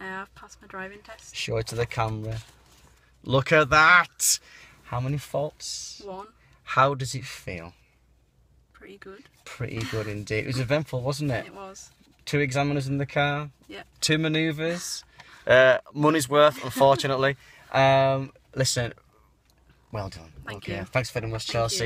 I have passed my driving test. Show it to the camera. Look at that! How many faults? One. How does it feel? Pretty good. Pretty good indeed. It was eventful, wasn't it? It was. Two examiners in the car. Yeah. Two manoeuvres. Uh, money's worth, unfortunately. um, listen, well done. Thank okay. you. Thanks for much, Thank Chelsea.